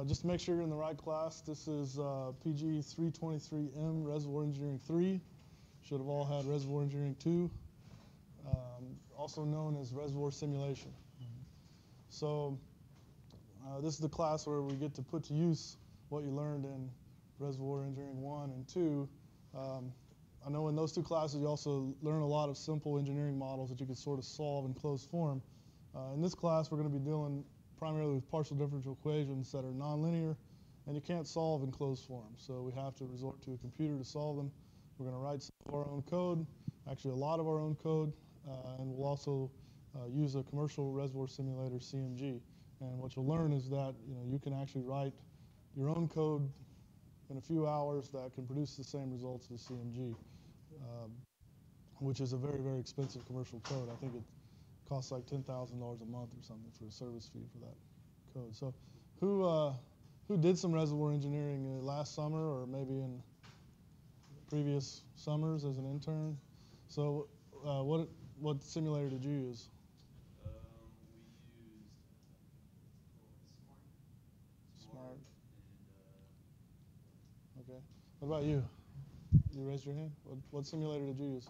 Uh, just to make sure you're in the right class, this is uh, PG 323M Reservoir Engineering 3. Should have all had Reservoir Engineering 2, um, also known as Reservoir Simulation. So uh, this is the class where we get to put to use what you learned in Reservoir Engineering 1 and 2. Um, I know in those two classes you also learn a lot of simple engineering models that you can sort of solve in closed form. Uh, in this class, we're going to be dealing primarily with partial differential equations that are nonlinear and you can't solve in closed form. So we have to resort to a computer to solve them. We're going to write some of our own code, actually a lot of our own code, uh, and we'll also uh, use a commercial reservoir simulator, CMG. And what you'll learn is that you know you can actually write your own code in a few hours that can produce the same results as CMG, um, which is a very, very expensive commercial code. I think costs like $10,000 a month or something for a service fee for that code. So who, uh, who did some reservoir engineering uh, last summer or maybe in previous summers as an intern? So uh, what, what simulator did you use? Um, used Smart. and uh, Okay. What about you? You raised your hand? What, what simulator did you use?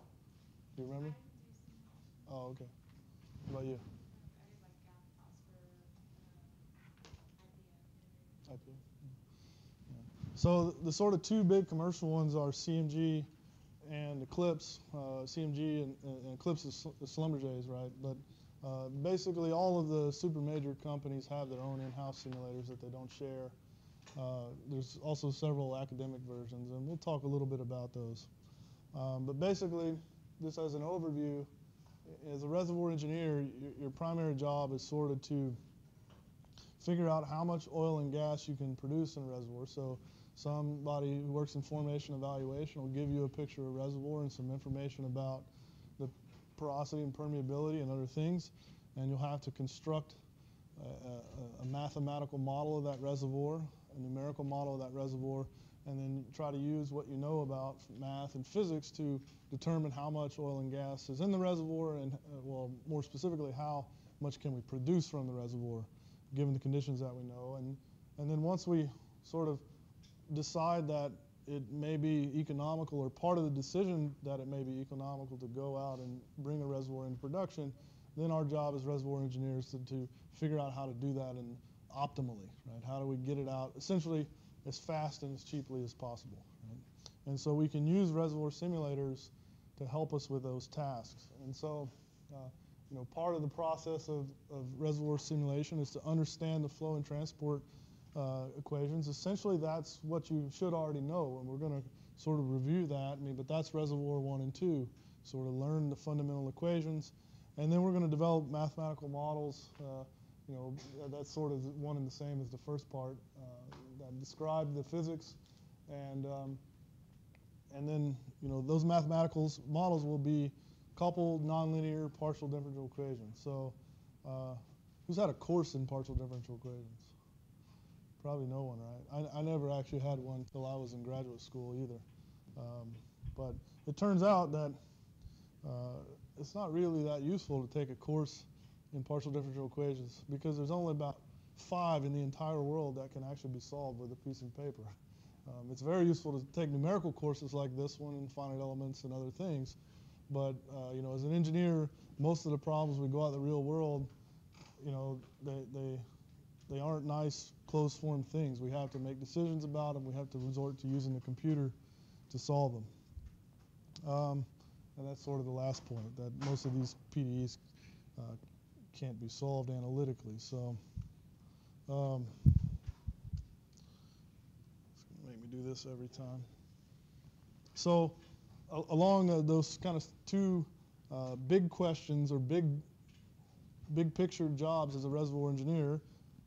Do you remember? Oh, okay. What about you? So the sort of two big commercial ones are CMG and Eclipse. Uh, CMG and, and Eclipse is, sl- Schlumberger's, right? But uh, basically, all of the super major companies have their own in-house simulators that they don't share. Uh, there's also several academic versions, and we'll talk a little bit about those. Um, but basically, just as an overview, as a reservoir engineer, your, your primary job is sort of to figure out how much oil and gas you can produce in a reservoir. So somebody who works in formation evaluation will give you a picture of a reservoir and some information about the porosity and permeability and other things, and you'll have to construct a, a, a mathematical model of that reservoir, a numerical model of that reservoir, and then try to use what you know about math and physics to determine how much oil and gas is in the reservoir and, uh, well, more specifically, how much can we produce from the reservoir given the conditions that we know. And, and then once we sort of decide that it may be economical or part of the decision that it may be economical to go out and bring a reservoir into production, then our job as reservoir engineers to, to figure out how to do that and optimally, right? How do we get it out essentially as fast and as cheaply as possible, right? And so we can use reservoir simulators to help us with those tasks. And so, uh, you know, part of the process of, of reservoir simulation is to understand the flow and transport uh, equations. Essentially, that's what you should already know, and we're going to sort of review that. I mean, but that's reservoir one and two, sort of learn the fundamental equations, and then we're going to develop mathematical models. Uh, you know, that's sort of one and the same as the first part uh, describe the physics, and um, and then you know those mathematical models will be coupled nonlinear partial differential equations. So, uh, who's had a course in partial differential equations? Probably no one, right? I, I never actually had one until I was in graduate school either. Um, but it turns out that uh, it's not really that useful to take a course in partial differential equations because there's only about five in the entire world that can actually be solved with a piece of paper. Um, it's very useful to take numerical courses like this one in finite elements and other things, but uh, you know, as an engineer, most of the problems we go out in the real world, you know, they, they, they aren't nice closed form things. We have to make decisions about them. We have to resort to using the computer to solve them. Um, and that's sort of the last point, that most of these PDEs uh, can't be solved analytically. So um, make me do this every time. So along uh, those kind of two uh, big questions or big big picture jobs as a reservoir engineer,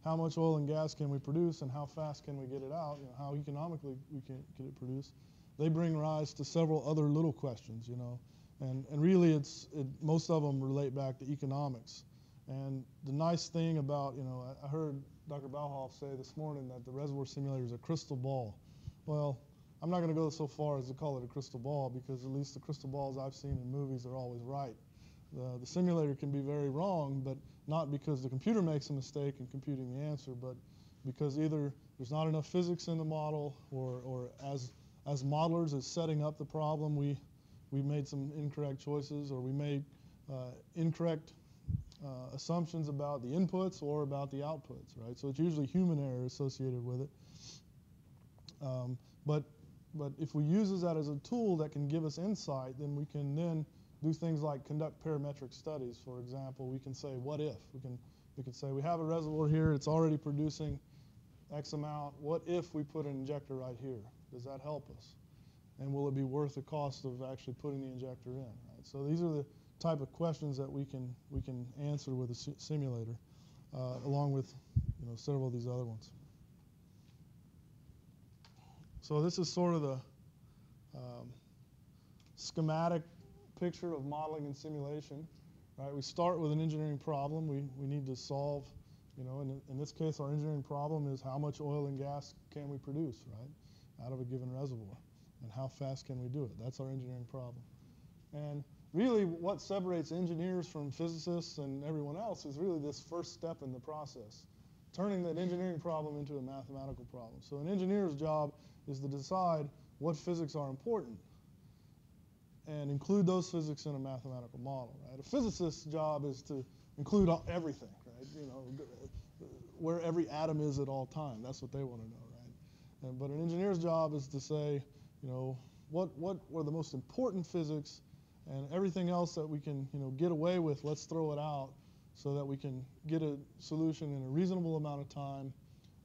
how much oil and gas can we produce and how fast can we get it out, you know, how economically we can get it produced, they bring rise to several other little questions, you know. And, and really, it's, it, most of them relate back to economics. And the nice thing about, you know, I, I heard Dr. Balhoff say this morning that the reservoir simulator is a crystal ball. Well, I'm not going to go so far as to call it a crystal ball because at least the crystal balls I've seen in movies are always right. The, the simulator can be very wrong, but not because the computer makes a mistake in computing the answer, but because either there's not enough physics in the model, or, or as as modelers, as setting up the problem, we we made some incorrect choices, or we made uh, incorrect uh, assumptions about the inputs or about the outputs, right? So it's usually human error associated with it. Um, but but if we use that as a tool that can give us insight, then we can then do things like conduct parametric studies. For example, we can say, what if? We can we can say we have a reservoir here, it's already producing X amount. What if we put an injector right here? Does that help us? And will it be worth the cost of actually putting the injector in? Right? So these are the type of questions that we can we can answer with a si simulator, uh, along with you know several of these other ones. So this is sort of the um, schematic picture of modeling and simulation. Right? We start with an engineering problem. We we need to solve. You know, in, in this case, our engineering problem is how much oil and gas can we produce, right, out of a given reservoir, and how fast can we do it? That's our engineering problem. And really what separates engineers from physicists and everyone else is really this first step in the process, turning that engineering problem into a mathematical problem. So an engineer's job is to decide what physics are important and include those physics in a mathematical model. Right? A physicist's job is to include everything, right? You know, where every atom is at all time. That's what they want to know, right? And, but an engineer's job is to say, you know, what what were the most important physics and everything else that we can you know get away with let's throw it out so that we can get a solution in a reasonable amount of time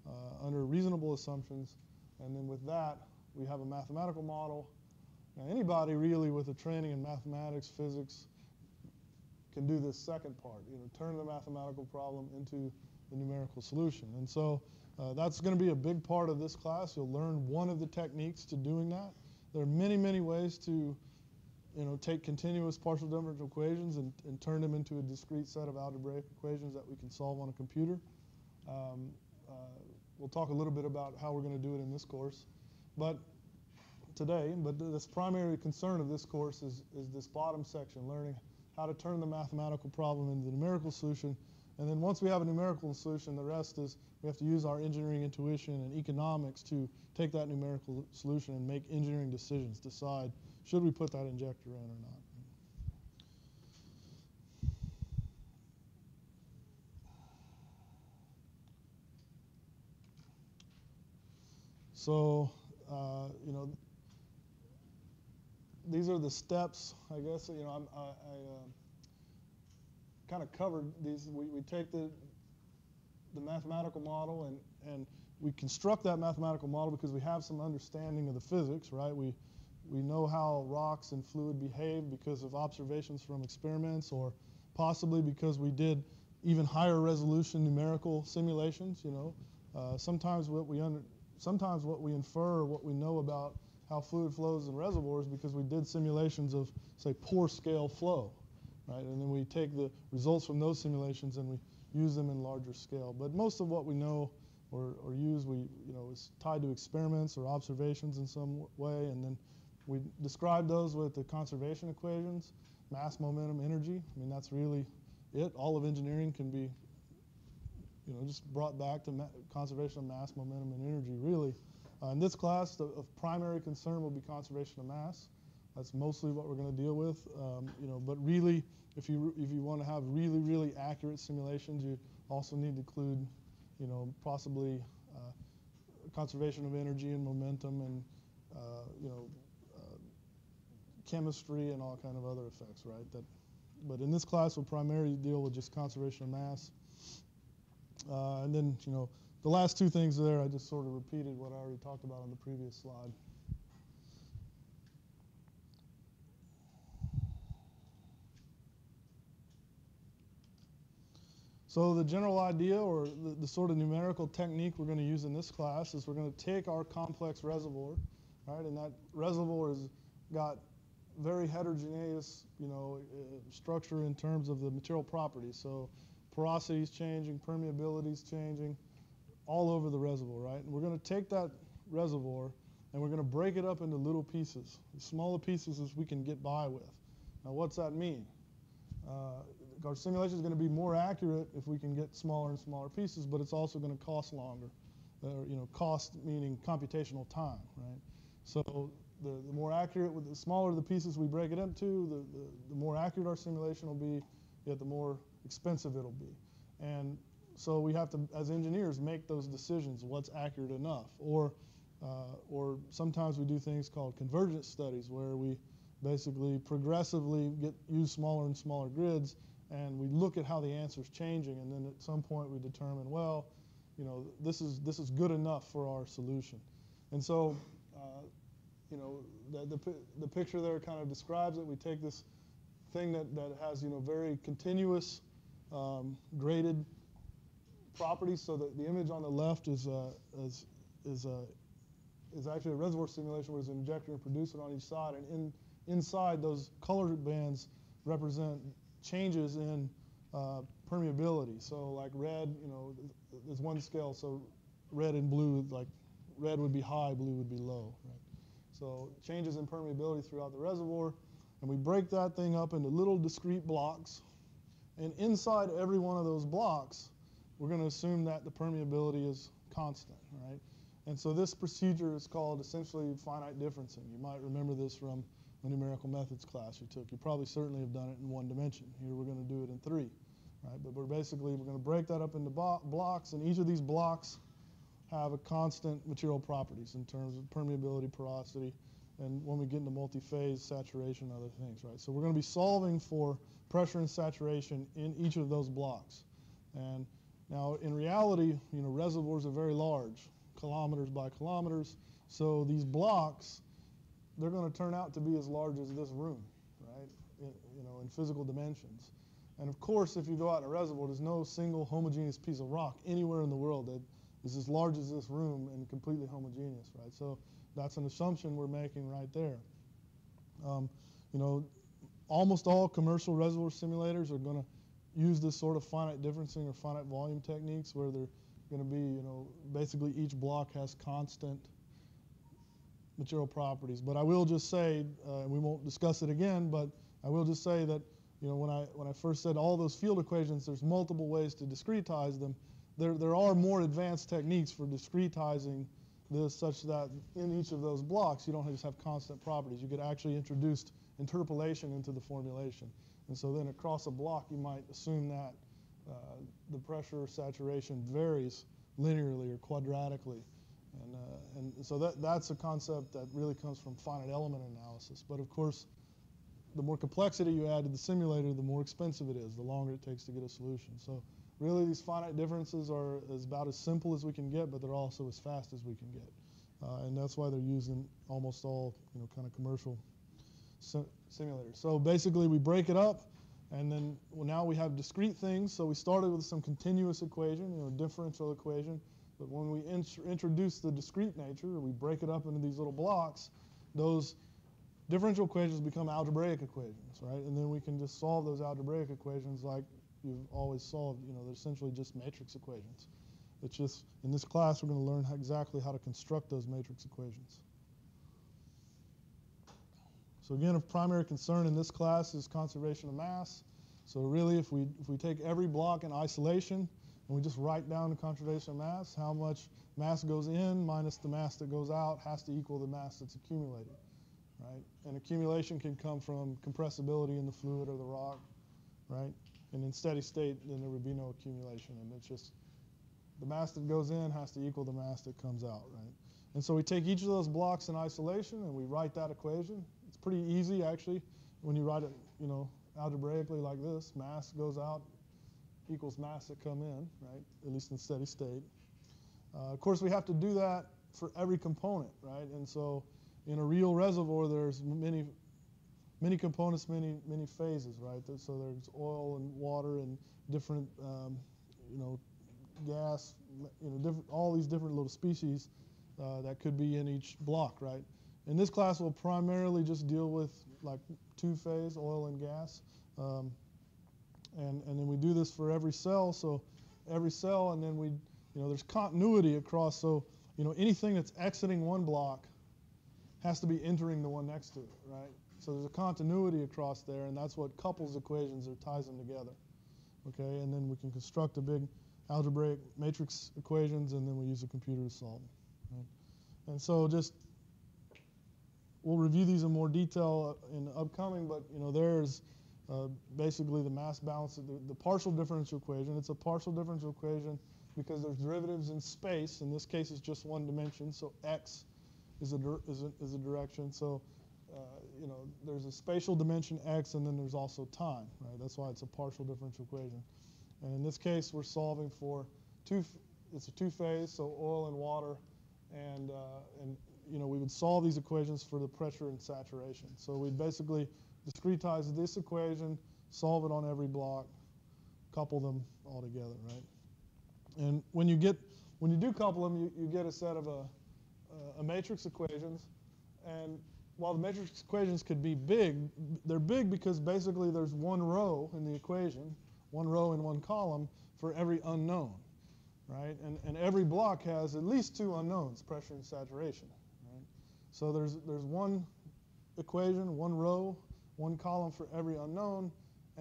uh, under reasonable assumptions. And then with that we have a mathematical model. Now anybody really with a training in mathematics physics can do this second part you know turn the mathematical problem into the numerical solution. And so uh, that's going to be a big part of this class. You'll learn one of the techniques to doing that. There are many many ways to you know, take continuous partial differential equations and, and, turn them into a discrete set of algebraic equations that we can solve on a computer. Um, uh, we'll talk a little bit about how we're going to do it in this course, but today. But this primary concern of this course is, is this bottom section, learning how to turn the mathematical problem into the numerical solution. And then once we have a numerical solution, the rest is we have to use our engineering intuition and economics to take that numerical solution and make engineering decisions, decide should we put that injector in or not? So, uh, you know, these are the steps, I guess. You know, I'm, i, I uh, kind of covered these. We, we take the, the mathematical model and, and we construct that mathematical model because we have some understanding of the physics, right? We, we know how rocks and fluid behave because of observations from experiments or possibly because we did even higher resolution numerical simulations, you know. Uh, sometimes what we under, sometimes what we infer or what we know about how fluid flows in reservoirs because we did simulations of say pore scale flow, right? And then we take the results from those simulations and we use them in larger scale. But most of what we know or, or use we you know is tied to experiments or observations in some way and then we describe those with the conservation equations, mass, momentum, energy. I mean, that's really it. All of engineering can be, you know, just brought back to conservation of mass, momentum, and energy, really. Uh, in this class, the of primary concern will be conservation of mass. That's mostly what we're going to deal with. Um, you know, but really, if you if you want to have really really accurate simulations, you also need to include, you know, possibly uh, conservation of energy and momentum, and uh, you know, chemistry and all kind of other effects, right? That, but in this class, we'll primarily deal with just conservation of mass. Uh, and then, you know, the last two things there, I just sort of repeated what I already talked about on the previous slide. So the general idea or the, the, sort of numerical technique we're going to use in this class is we're going to take our complex reservoir, right, and that reservoir has got very heterogeneous, you know, uh, structure in terms of the material properties. So porosity is changing, permeability is changing, all over the reservoir, right? And we're going to take that reservoir and we're going to break it up into little pieces, as smaller pieces as we can get by with. Now, what's that mean? Uh, our simulation is going to be more accurate if we can get smaller and smaller pieces, but it's also going to cost longer. or you know, cost meaning computational time, right? So the, the more accurate, with the smaller the pieces we break it into, the, the, the more accurate our simulation will be, yet the more expensive it'll be. And so we have to, as engineers, make those decisions, what's accurate enough. Or, uh, or sometimes we do things called convergence studies where we basically progressively get use smaller and smaller grids and we look at how the answer is changing and then at some point we determine, well, you know, this is, this is good enough for our solution. And so, uh, you know, the, the, the picture there kind of describes it. We take this thing that, that has, you know, very continuous um, graded properties. So that the image on the left is, uh, is, is, uh, is actually a reservoir simulation where there's an injector and producer on each side. And in, inside, those color bands represent changes in uh, permeability. So like red, you know, there's one scale. So red and blue, like red would be high, blue would be low. Right? So changes in permeability throughout the reservoir. And we break that thing up into little discrete blocks. And inside every one of those blocks, we're going to assume that the permeability is constant, right? And so this procedure is called essentially finite differencing. You might remember this from a numerical methods class you took. You probably certainly have done it in one dimension. Here we're going to do it in three, right? But we're basically, we're going to break that up into blocks, and each of these blocks have a constant material properties in terms of permeability, porosity, and when we get into multi-phase, saturation, and other things, right? So we're going to be solving for pressure and saturation in each of those blocks. And now, in reality, you know, reservoirs are very large, kilometers by kilometers. So these blocks, they're going to turn out to be as large as this room, right? In, you know, in physical dimensions. And of course, if you go out in a reservoir, there's no single homogeneous piece of rock anywhere in the world that is as large as this room and completely homogeneous, right? So that's an assumption we're making right there. Um, you know, almost all commercial reservoir simulators are going to use this sort of finite differencing or finite volume techniques where they're going to be, you know, basically each block has constant material properties. But I will just say, uh, and we won't discuss it again, but I will just say that, you know, when I when I first said all those field equations, there's multiple ways to discretize them. There there are more advanced techniques for discretizing this such that in each of those blocks you don't just have constant properties. You could actually introduce interpolation into the formulation. And so then across a block you might assume that uh, the pressure saturation varies linearly or quadratically. And, uh, and so that, that's a concept that really comes from finite element analysis. But of course, the more complexity you add to the simulator, the more expensive it is, the longer it takes to get a solution. So really these finite differences are as about as simple as we can get, but they're also as fast as we can get. Uh, and that's why they're used in almost all you know, kind of commercial sim simulators. So basically we break it up, and then well, now we have discrete things. So we started with some continuous equation, you know, differential equation. But when we int introduce the discrete nature, we break it up into these little blocks, those differential equations become algebraic equations, right? And then we can just solve those algebraic equations like you've always solved. You know, they're essentially just matrix equations. It's just, in this class, we're going to learn how, exactly how to construct those matrix equations. So again, of primary concern in this class is conservation of mass. So really, if we, if we take every block in isolation, and we just write down the conservation of mass, how much mass goes in minus the mass that goes out has to equal the mass that's accumulated, right? And accumulation can come from compressibility in the fluid or the rock, right? And in steady state, then there would be no accumulation, and it's just the mass that goes in has to equal the mass that comes out, right? And so we take each of those blocks in isolation and we write that equation. It's pretty easy actually when you write it, you know, algebraically like this. Mass goes out equals mass that come in, right? At least in steady state. Uh, of course, we have to do that for every component, right? And so in a real reservoir, there's many, many components, many, many phases, right? So there's oil and water and different, um, you know, gas, you know, different, all these different little species uh, that could be in each block, right? In this class, we'll primarily just deal with like two-phase oil and gas. Um, and, and then we do this for every cell. So every cell, and then we, you know, there's continuity across. So, you know, anything that's exiting one block has to be entering the one next to it, right? So there's a continuity across there, and that's what couples equations or ties them together. Okay, and then we can construct a big algebraic matrix equations, and then we use a computer to solve them. Right? And so just we'll review these in more detail uh, in the upcoming, but you know there's uh, basically the mass balance, the, the partial differential equation. It's a partial differential equation because there's derivatives in space. In this case, it's just one dimension, so x is a, is a, is a direction. So Uh, you know, there's a spatial dimension x, and then there's also time, right? That's why it's a partial differential equation. And in this case, we're solving for two. It's a two-phase, so oil and water, and uh, and you know we would solve these equations for the pressure and saturation. So we'd basically discretize this equation, solve it on every block, couple them all together, right? And when you get when you do couple them, you, you get a set of a, a matrix equations, and while the matrix equations could be big, they're big because basically there's one row in the equation, one row in one column for every unknown, right? And, and every block has at least two unknowns, pressure and saturation, right? So there's, there's one equation, one row, one column for every unknown.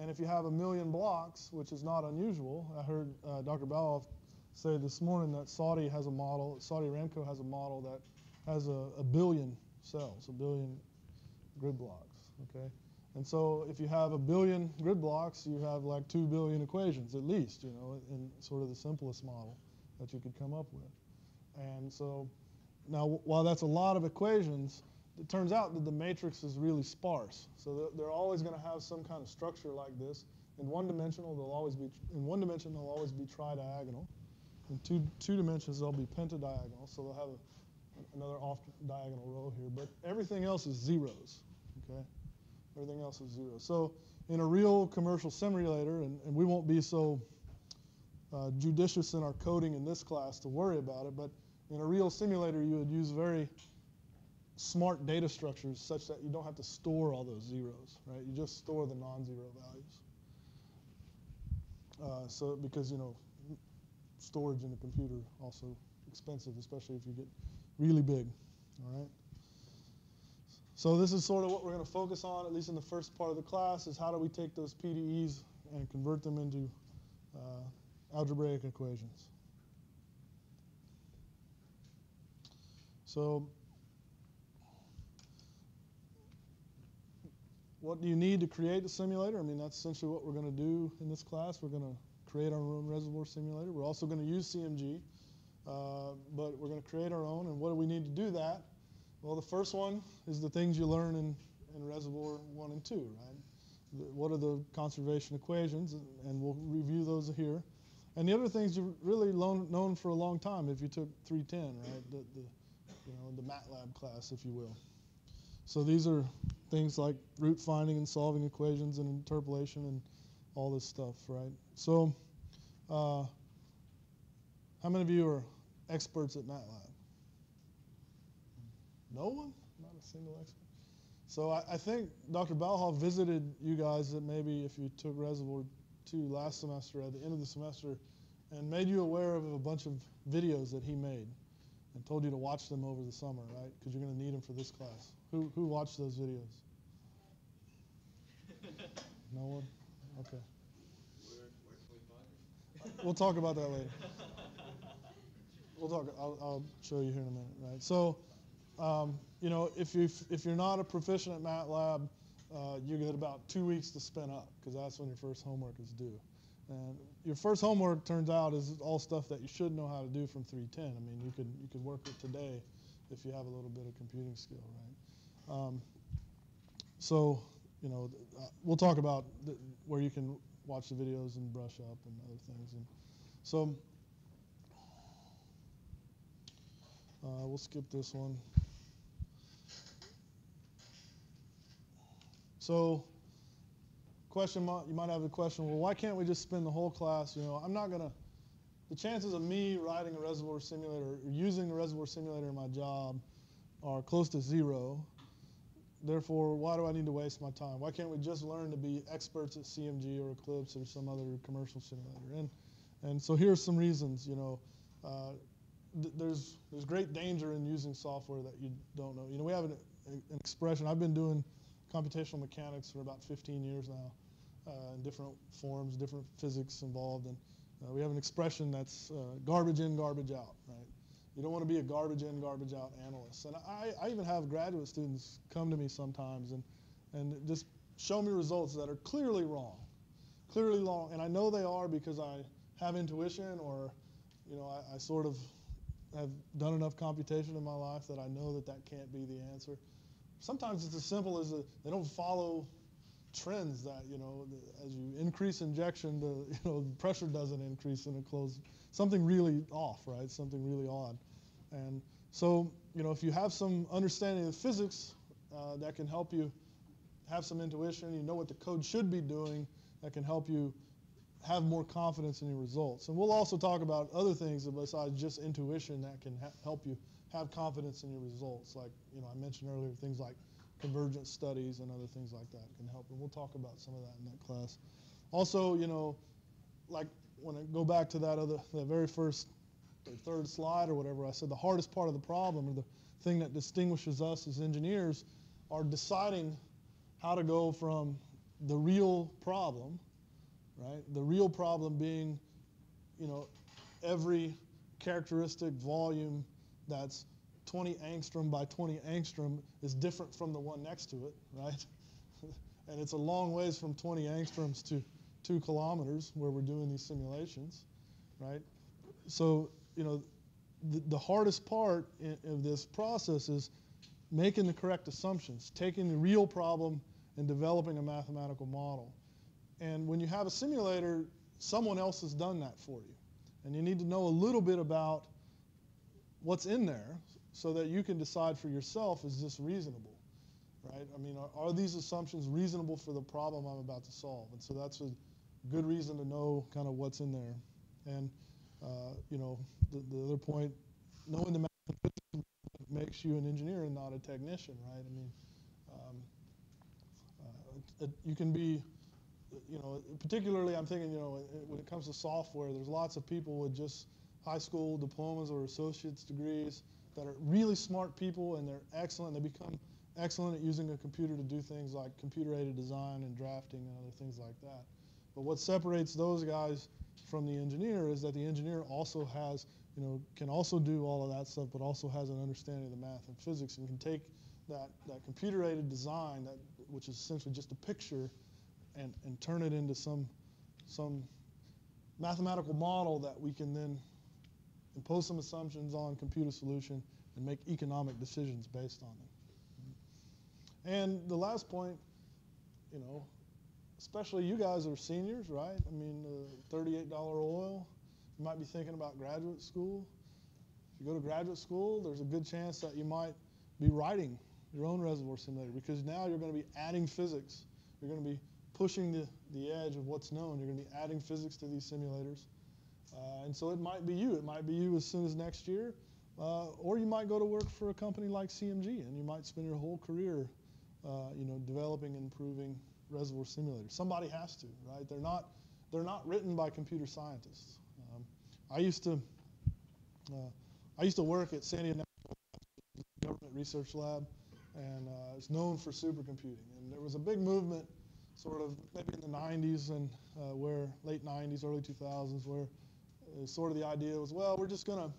And if you have a million blocks, which is not unusual, I heard uh, Dr. Balhoff say this morning that Saudi has a model, Saudi Aramco has a model that has a, a billion cells, a billion grid blocks, okay? And so if you have a billion grid blocks, you have like two billion equations at least, you know, in sort of the simplest model that you could come up with. And so now while that's a lot of equations, it turns out that the matrix is really sparse. So they're, always going to have some kind of structure like this. In one dimensional, they'll always be in one dimension they'll always be tridiagonal. In two two dimensions they'll be pentadiagonal. So they'll have a another off diagonal row here, but everything else is zeros, okay? Everything else is zero. So in a real commercial simulator, and, and we won't be so uh, judicious in our coding in this class to worry about it, but in a real simulator, you would use very smart data structures such that you don't have to store all those zeros, right? You just store the non-zero values. Uh, so because, you know, storage in a computer also expensive, especially if you get really big, all right? So this is sort of what we're going to focus on, at least in the first part of the class, is how do we take those PDEs and convert them into uh, algebraic equations. So what do you need to create a simulator? I mean, that's essentially what we're going to do in this class. We're going to create our own reservoir simulator. We're also going to use CMG. Uh, but we're going to create our own. And what do we need to do that? Well, the first one is the things you learn in, in Reservoir 1 and 2, right? What are the conservation equations? And, we'll review those here. And the other things you've really known, known for a long time if you took 310, right? The, the, you know, the MATLAB class, if you will. So these are things like root finding and solving equations and interpolation and all this stuff, right? So uh, how many of you are experts at MATLAB? No one? Not a single expert? So I, I think Dr. Balhoff visited you guys that maybe if you took Reservoir 2 last semester at the end of the semester and made you aware of a bunch of videos that he made and told you to watch them over the summer, right? Because you're going to need them for this class. Who, who watched those videos? no one? Okay. Where, where can we find? We'll talk about that later. We'll talk. I'll, I'll show you here in a minute, right? So, um, you know, if you if you're not a proficient at MATLAB, uh, you get about two weeks to spin up because that's when your first homework is due. And your first homework turns out is all stuff that you should know how to do from 310. I mean, you could you could work it today if you have a little bit of computing skill, right? Um, so, you know, uh, we'll talk about the, where you can watch the videos and brush up and other things. And so. Uh, we'll skip this one. So, question you might have a question. Well, why can't we just spend the whole class? You know, I'm not gonna. The chances of me riding a reservoir simulator or using a reservoir simulator in my job are close to zero. Therefore, why do I need to waste my time? Why can't we just learn to be experts at CMG or Eclipse or some other commercial simulator? And and so here's some reasons. You know. Uh, there's there's great danger in using software that you don't know. You know, we have an, an expression. I've been doing computational mechanics for about 15 years now, uh, in different forms, different physics involved, and Uh, we have an expression that's uh, garbage in, garbage out, right? You don't want to be a garbage in, garbage out analyst. And I, I even have graduate students come to me sometimes and, and just show me results that are clearly wrong, clearly wrong. And I know they are because I have intuition or, you know, I, I sort of have done enough computation in my life that I know that that can't be the answer. Sometimes it's as simple as a, they don't follow trends that you know as you increase injection, the you know pressure doesn't increase in a closed. Something really off, right? Something really odd, and so you know if you have some understanding of physics, uh, that can help you have some intuition. You know what the code should be doing. That can help you have more confidence in your results. And we'll also talk about other things besides just intuition that can ha- help you have confidence in your results. Like you know I mentioned earlier, things like convergent studies and other things like that can help. And we'll talk about some of that in that class. Also, you know, like when I go back to that other, that very first or third slide or whatever, I said the hardest part of the problem or the thing that distinguishes us as engineers are deciding how to go from the real problem, right? The real problem being, you know, every characteristic volume that's 20 angstrom by 20 angstrom is different from the one next to it, right? and it's a long ways from 20 angstroms to two kilometers where we're doing these simulations, right? So, you know, the, the hardest part in, of this process is making the correct assumptions, taking the real problem and developing a mathematical model. And when you have a simulator, someone else has done that for you. And you need to know a little bit about what's in there so that you can decide for yourself is this reasonable, right? I mean, are, are, these assumptions reasonable for the problem I'm about to solve? And so that's a good reason to know kind of what's in there. And, uh, you know, the, the, other point, knowing the math makes you an engineer and not a technician, right? I mean, um, uh, it, you can be, you know, particularly I'm thinking, you know, when it comes to software, there's lots of people with just high school diplomas or associate's degrees that are really smart people and they're excellent. They become excellent at using a computer to do things like computer-aided design and drafting and other things like that. But what separates those guys from the engineer is that the engineer also has, you know, can also do all of that stuff, but also has an understanding of the math and physics and can take that, that computer-aided design, that, which is essentially just a picture, and, and turn it into some, some mathematical model that we can then impose some assumptions on computer solution, and make economic decisions based on them. And the last point, you know, especially you guys are seniors, right? I mean, uh, $38 oil. You might be thinking about graduate school. If you go to graduate school, there's a good chance that you might be writing your own reservoir simulator because now you're going to be adding physics. You're going to be pushing the, the edge of what's known. You're going to be adding physics to these simulators. Uh, and so it might be you. It might be you as soon as next year. Uh, or you might go to work for a company like CMG, and you might spend your whole career, uh, you know, developing and improving reservoir simulators. Somebody has to, right? They're not, they're not written by computer scientists. Um, I used to, uh, I used to work at Sandia National Government Research Lab, and uh, it's known for supercomputing. And there was a big movement, sort of maybe in the 90s and uh, where late 90s, early 2000s, where sort of the idea was, well, we're just going to,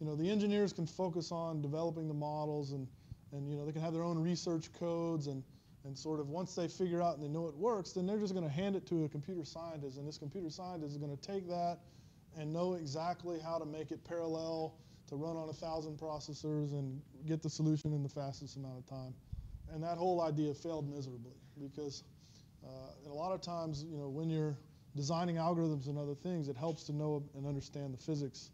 you know, the engineers can focus on developing the models and, and you know, they can have their own research codes and, and sort of once they figure out and they know it works, then they're just going to hand it to a computer scientist, and this computer scientist is going to take that and know exactly how to make it parallel to run on a thousand processors and get the solution in the fastest amount of time. And that whole idea failed miserably because uh, a lot of times, you know, when you're designing algorithms and other things, it helps to know and understand the physics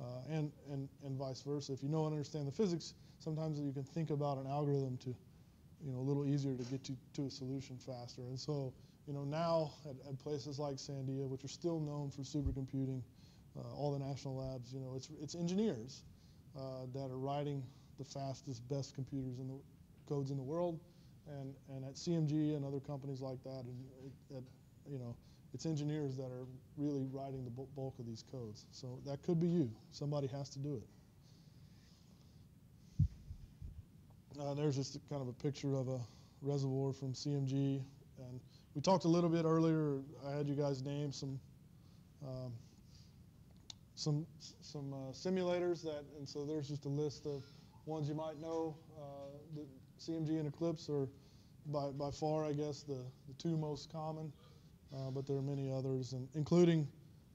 uh, and, and, and vice versa. If you know and understand the physics, sometimes you can think about an algorithm to, you know, a little easier to get to, to a solution faster. And so, you know, now at, at places like Sandia, which are still known for supercomputing, uh, all the national labs, you know, it's, it's engineers uh, that are writing the fastest, best computers in the codes in the world. And, and at CMG and other companies like that, and, you know, it's engineers that are really writing the bulk of these codes. So that could be you. Somebody has to do it. Uh, there's just kind of a picture of a reservoir from CMG. And we talked a little bit earlier, I had you guys name some um, some some uh, simulators that, and so there's just a list of ones you might know. Uh, CMG and Eclipse are by, by far, I guess, the, the two most common, uh, but there are many others, and including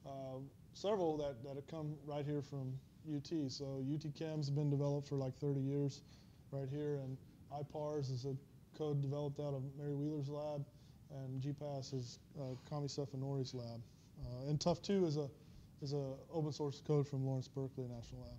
uh, several that, that have come right here from UT. So UT Chem's been developed for like 30 years right here, and IPARS is a code developed out of Mary Wheeler's lab, and GPAS is uh, Kamy Sepehrnoori's lab. Uh, and TOUGH2 is a is a open source code from Lawrence Berkeley National Lab.